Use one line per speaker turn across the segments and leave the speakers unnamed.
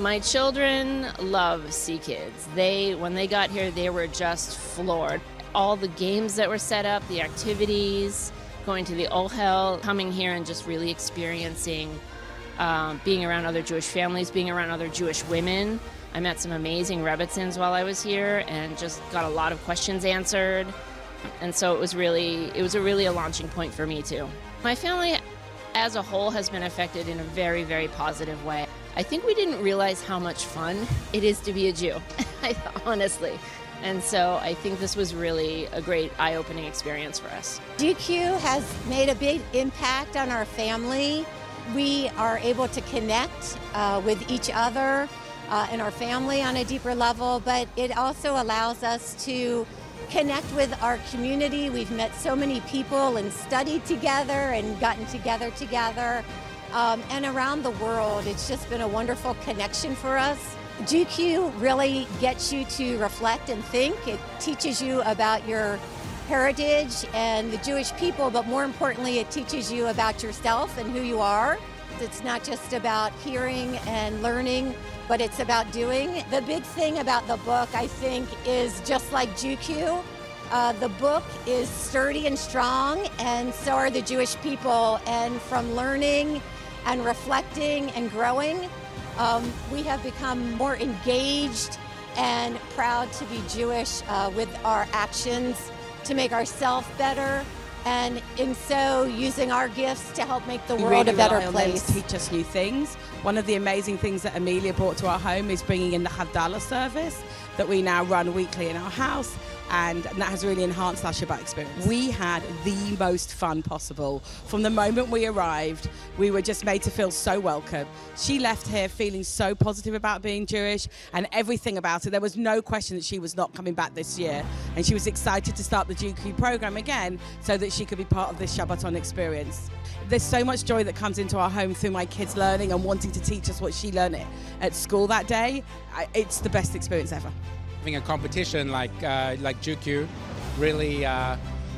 My children love CKids. They, when they got here, they were just floored. All the games that were set up, the activities, going to the Ohel, coming here and just really experiencing um, being around other Jewish families, being around other Jewish women. I met some amazing Rebbetzins while I was here and just got a lot of questions answered. And so it was really, it was a really a launching point for me too. My family as a whole has been affected in a very, very positive way. I think we didn't realize how much fun it is to be a Jew, honestly. And so I think this was really a great eye opening experience for us.
JewQ has made a big impact on our family. We are able to connect uh, with each other uh, and our family on a deeper level, but it also allows us to connect with our community. We've met so many people and studied together and gotten together together. Um, and around the world, it's just been a wonderful connection for us. JewQ really gets you to reflect and think. It teaches you about your heritage and the Jewish people, but more importantly, it teaches you about yourself and who you are. It's not just about hearing and learning, but it's about doing. The big thing about the book, I think, is just like JewQ. Uh, the book is sturdy and strong, and so are the Jewish people. And from learning and reflecting and growing, um, we have become more engaged and proud to be Jewish uh, with our actions to make ourselves better and in so using our gifts to help make the
We
world
really
a better
rely on them
place.
to teach us new things. One of the amazing things that Amelia brought to our home is bringing in the Havdalah service that we now run weekly in our house. And that has really enhanced our Shabbat experience. We had the most fun possible. From the moment we arrived, we were just made to feel so welcome. She left here feeling so positive about being Jewish and everything about it. There was no question that she was not coming back this year. And she was excited to start the JewQ program again so that she could be part of this Shabbaton experience. There's so much joy that comes into our home through my kids learning and wanting to teach us what she learned at- at school that day. It's the best experience ever.
Having a competition like uh, like JewQ really uh,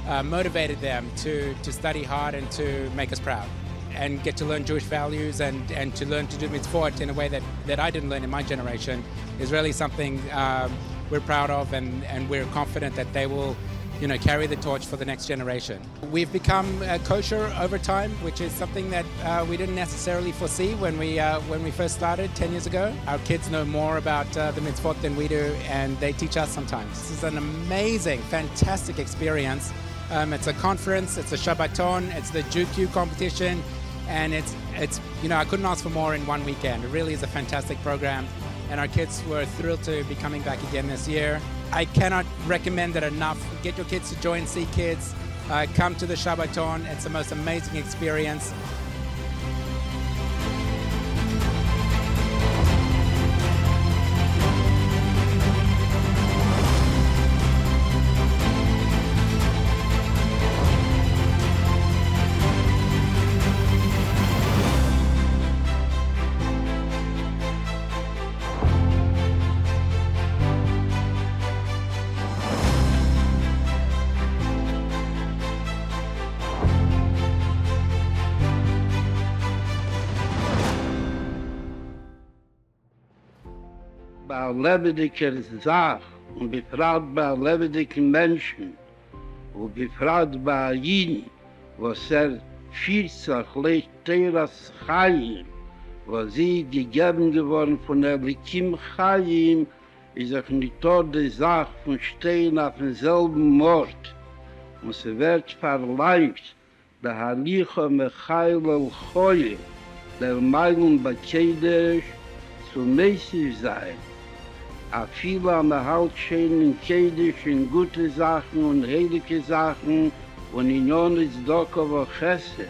uh, motivated them to, to study hard and to make us proud and get to learn Jewish values and, and to learn to do mitzvot in a way that, that I didn't learn in my generation is really something um, we're proud of and, and we're confident that they will you know, carry the torch for the next generation. We've become uh, kosher over time, which is something that uh, we didn't necessarily foresee when we uh, when we first started 10 years ago. Our kids know more about uh, the mitzvot than we do, and they teach us sometimes. This is an amazing, fantastic experience. Um, it's a conference, it's a Shabbaton, it's the JewQ competition, and it's it's you know I couldn't ask for more in one weekend. It really is a fantastic program, and our kids were thrilled to be coming back again this year. I cannot recommend it enough. Get your kids to join CKids. Uh, come to the Shabbaton. It's the most amazing experience.
Bei lebendiger Sach und befragt bei lebendigen Menschen und befragt bei Jeden, was er vierzig lecht Teras Chaim, was sie gegeben geworden von Elikim Chaim, ist auch nicht dort die Sache von stehen auf demselben Mord. Und sie wird verleiht, der Halicha Mechail al-Choye, der Meinung bei Kedesh, zu mäßig sein. A viel am halt schön in kedisch in gute Sachen und heilige Sachen und in jones doch aber hesse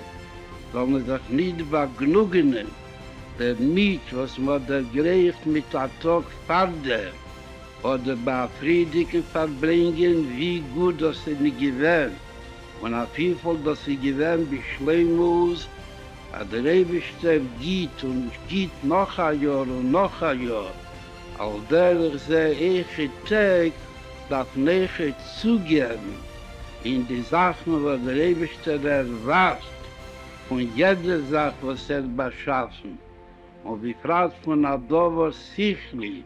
soll man sich nicht begnugenen der Miet, was man da greift mit der Tag Farder oder bei Friedigen verbringen, wie gut das sie nicht gewähnt. Und a viel, dass sie gewähnt, beschleun muss, a der Ewigste geht und geht noch ein Jahr und noch ein Jahr. Al der ze eiche Tag darf nege zugeben in die Sachen, wo der Ewigste erwartet von jeder Sache, was er beschaffen. und בפרט von a dover sichli